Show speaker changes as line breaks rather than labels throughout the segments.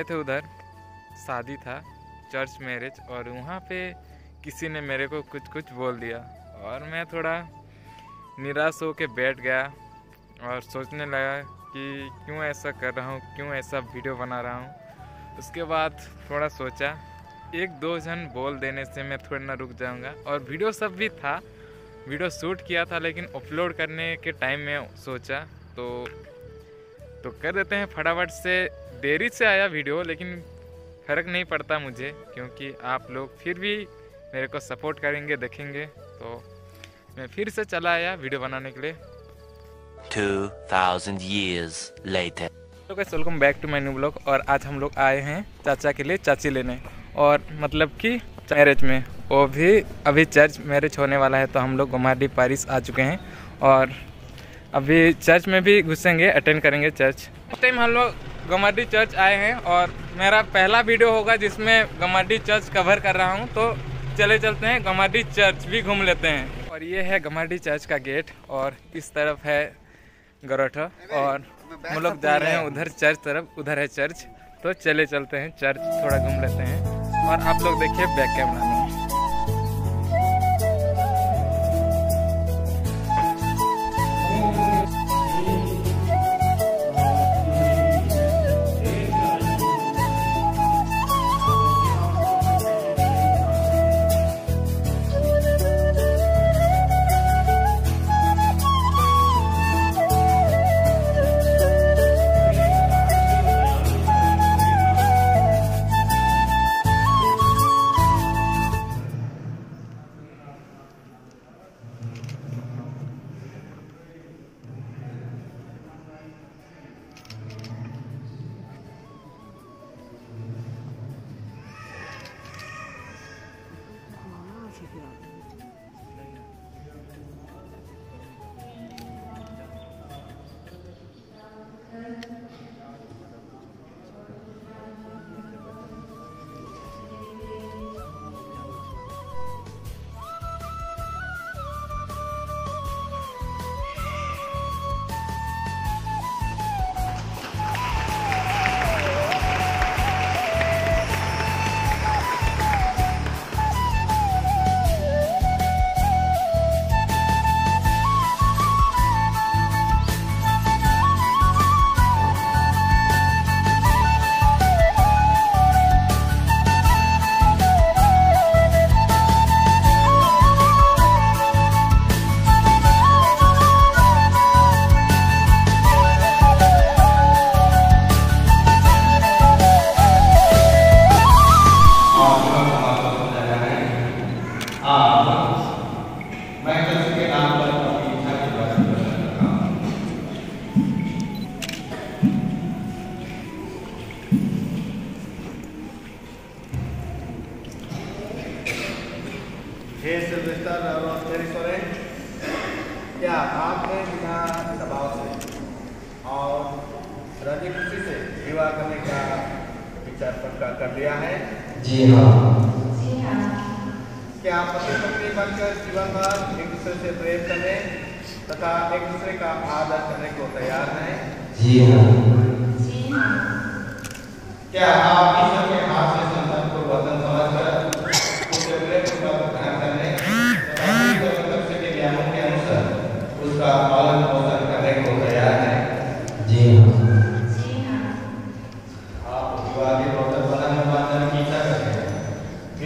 गए थे उधर। शादी था चर्च मैरिज और वहाँ पे किसी ने मेरे को कुछ कुछ बोल दिया। और मैं थोड़ा निराश हो के बैठ गया और सोचने लगा कि क्यों ऐसा कर रहा हूँ, क्यों ऐसा वीडियो बना रहा हूँ। उसके बाद थोड़ा सोचा, एक दो जन बोल देने से मैं थोड़ा ना रुक जाऊँगा। और वीडियो सब भी था वीडियो शूट किया था, लेकिन अपलोड करने के टाइम में सोचा तो तो कर देते हैं फटाफट से। देरी से आया वीडियो लेकिन फ़र्क नहीं पड़ता मुझे क्योंकि आप लोग फिर भी मेरे को सपोर्ट करेंगे देखेंगे। तो मैं फिर से चला आया वीडियो बनाने के लिए।
2000 years later.
तो कैसे welcome back to my new blog और आज हम लोग आए हैं चाचा के लिए चाची लेने। और मतलब कि मैरिज में वो भी अभी चर्च मैरिज होने वाला है तो हम लोग गुमाडी पारिस आ चुके हैं। और अभी चर्च में भी घुसेंगे अटेंड करेंगे चर्च उस टाइम हम लोग गमाडी चर्च आए हैं और मेरा पहला वीडियो होगा जिसमें गमाडी चर्च कवर कर रहा हूँ तो चले चलते हैं, गमाडी चर्च भी घूम लेते हैं। और ये है गमाडी चर्च का गेट और इस तरफ़ है गरोठा और हम लोग जा रहे हैं उधर चर्च तरफ़, उधर है चर्च तो चले चलते हैं, चर्च थोड़ा घूम लेते हैं। और आप लोग देखिए बैक कैमरा में।
हे सिल्वेस्टर रोजमेरी सोरेन क्या आपने बिना दबाव से? और राज़ी खुशी से विवाह करने का विचार पक्का कर लिया है?
जी हाँ।
क्या पति पत्नी बनकर जीवन भर एक दूसरे से प्रेम करने तथा एक दूसरे का आदर करने को तैयार हैं?
जी हाँ।
क्या आप ईश्वर के हाथ से संतान को वतन समझकर उसे प्रेम पूर्वक ग्रहण करने तथा उनके कर्तव्य के नियमों के अनुसार उसका पालन पोषण करने को तैयार हैं
जी हाँ
आप विवाह के पवित्र बंधन में बांधने की इच्छा करते हैं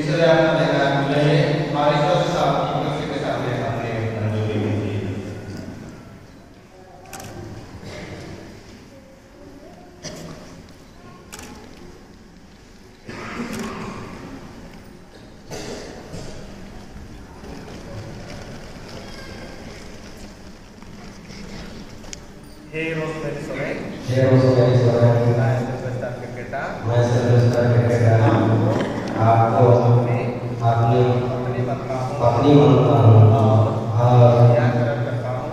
इसलिए आपको देखना मुझे हमारे स्वस्थ साथ की खुशी के सामने अपने मंजूरी मिलती है हे रोजमेरी सोरेन
जय हो मेरे सोरेन
मैं सिल्वेस्टर के बेटा
मैं सिल्वेस्टर के बेटा आपको
अपने
अपनी
पत्नी बनता हूँ
पत्नी मानता हूँ और
यह करार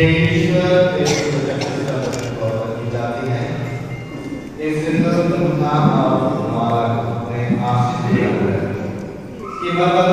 हे ईश्वर तेरे प्रकट गौरव की जाती है इस सुंदर सुंदर नाम और हमारा अपने आशीष दिया है कि बाबा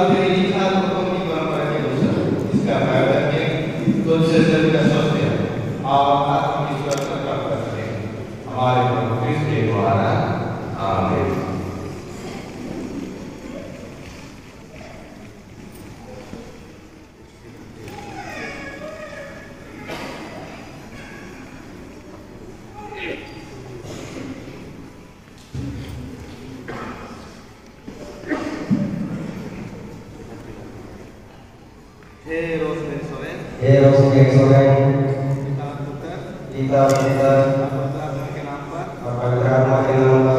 हे रोशनी सोरेन
हे रोशनी सोरेन
पिता पुत्र
पिता पुत्र
और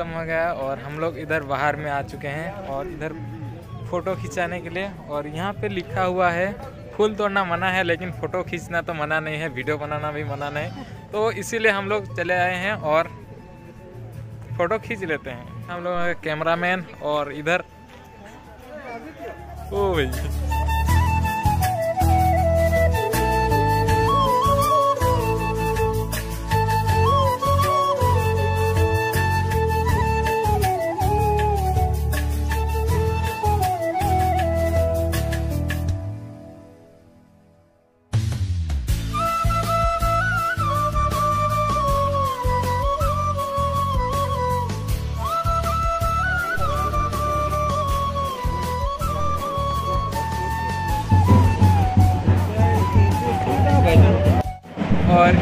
ख़त्म हो गया और हम लोग इधर बाहर में आ चुके हैं और इधर फ़ोटो खिंचाने के लिए और यहाँ पे लिखा हुआ है, फूल तोड़ना मना है लेकिन फ़ोटो खींचना तो मना नहीं है, वीडियो बनाना भी मना नहीं तो इसीलिए हम लोग चले आए हैं और फ़ोटो खींच लेते हैं। हम लोग कैमरामैन और इधर ओ भाई।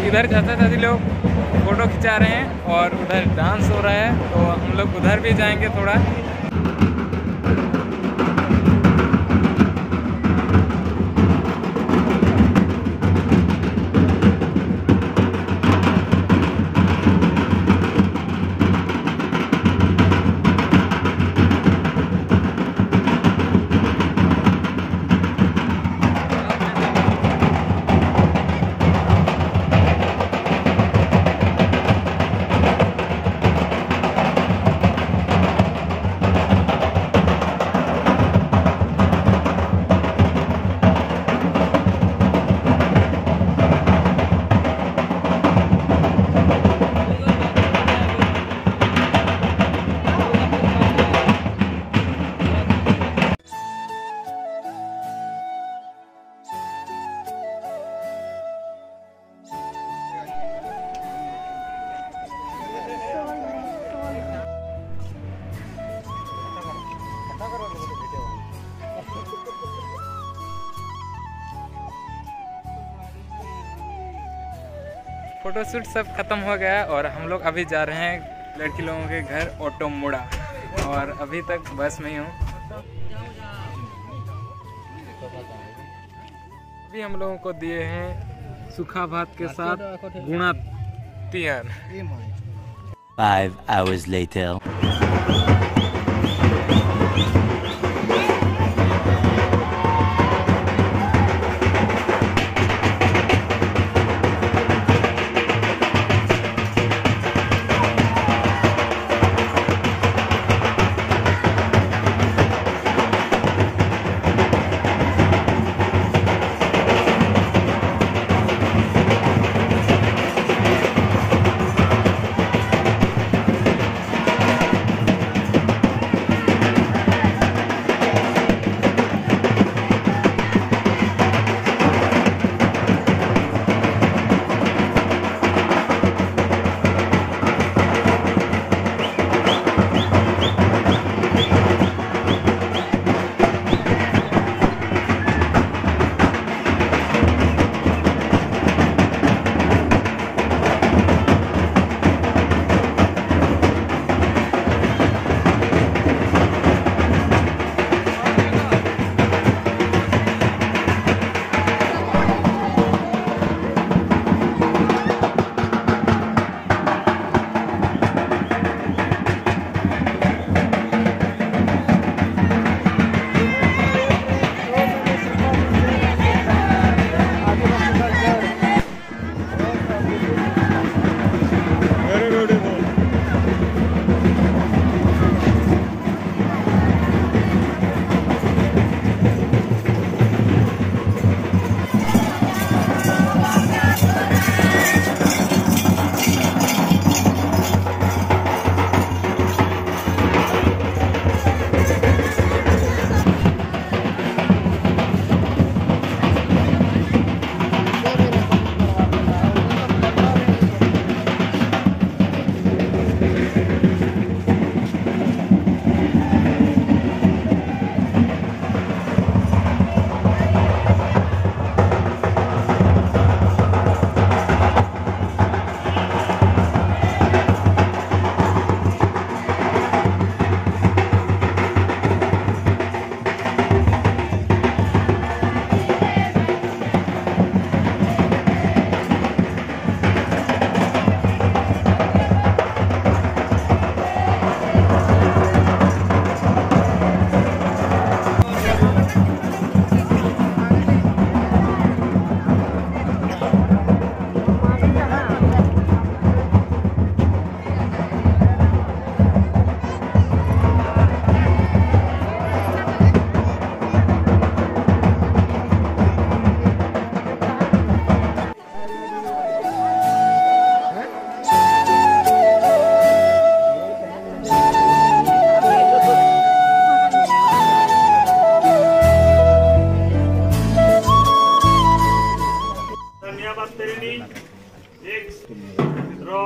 इधर चाचा चाची लोग फ़ोटो खिंचा रहे हैं और उधर डांस हो रहा है तो हम लोग उधर भी जाएँगे थोड़ा। फ़ोटोशूट सब ख़त्म हो गया और हम लोग अभी जा रहे हैं लड़की लोगों के घर ऑटो मुड़ा। और अभी तक बस में ही हूँ। अभी हम लोगों को दिए हैं सूखा भात के साथ गुणा तियर
Five hours later.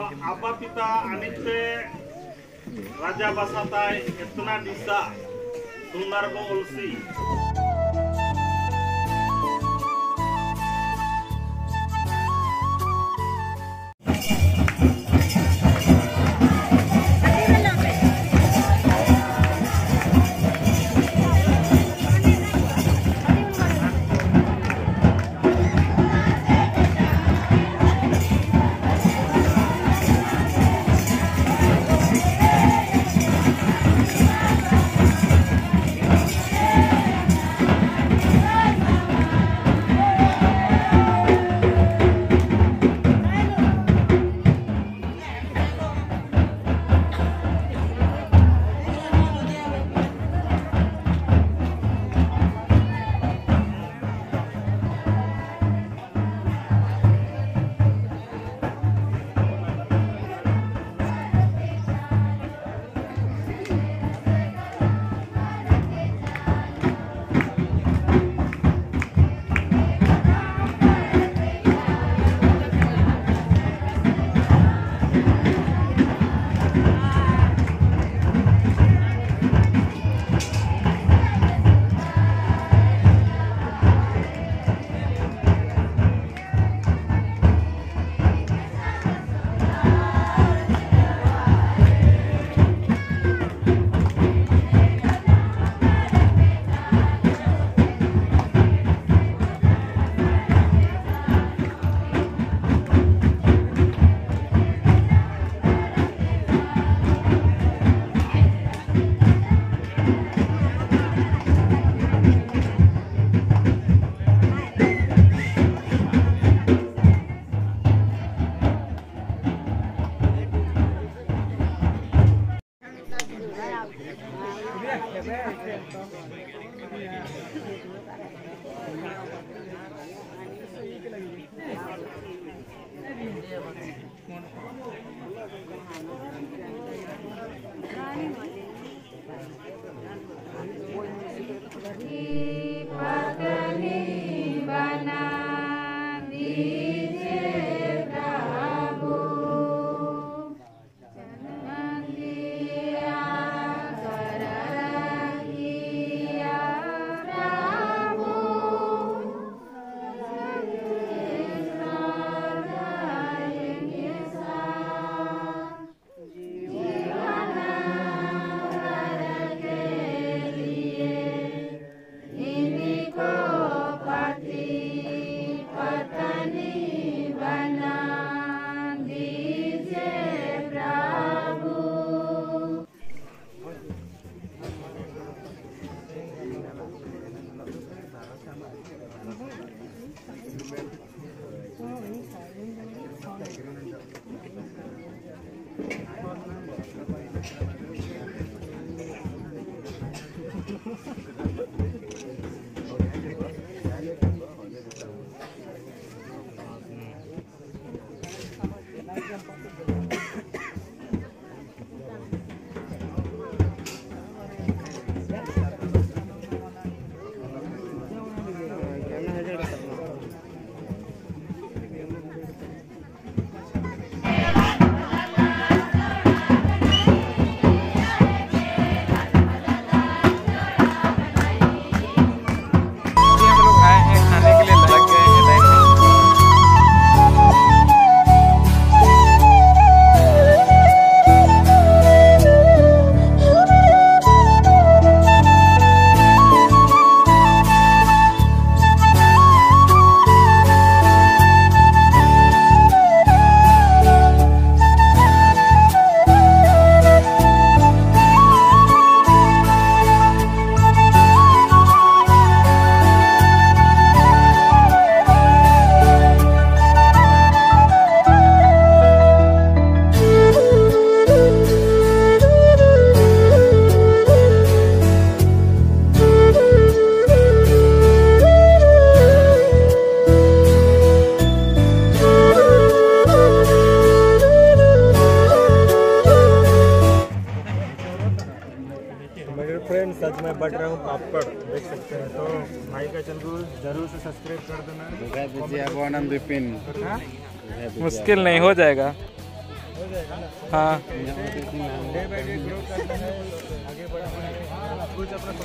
रो आपा पिता अनिते राजा बसाताय इतना दिशा सुंदर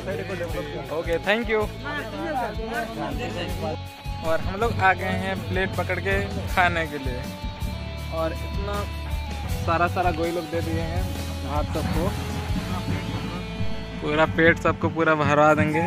डेवलप
ओके थैंक यू और हम लोग आ गए हैं प्लेट पकड़ के खाने के लिए। और इतना सारा सारा गोई लोग दे दिए हैं भात सबको। पूरा पेट सबको पूरा भरवा देंगे।